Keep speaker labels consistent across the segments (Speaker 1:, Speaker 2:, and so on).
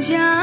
Speaker 1: Oh.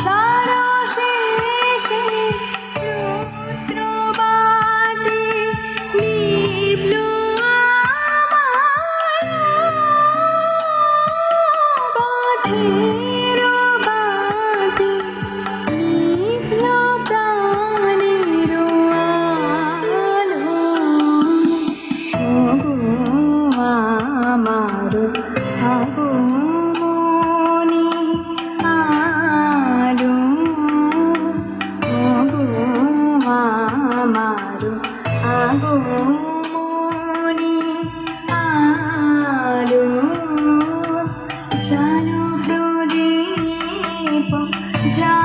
Speaker 1: সারা শেষে রৌদ্রবাদে nibble পথের বাদে নিবল প্রাণের আলো। ওগো আমার আগো Chao.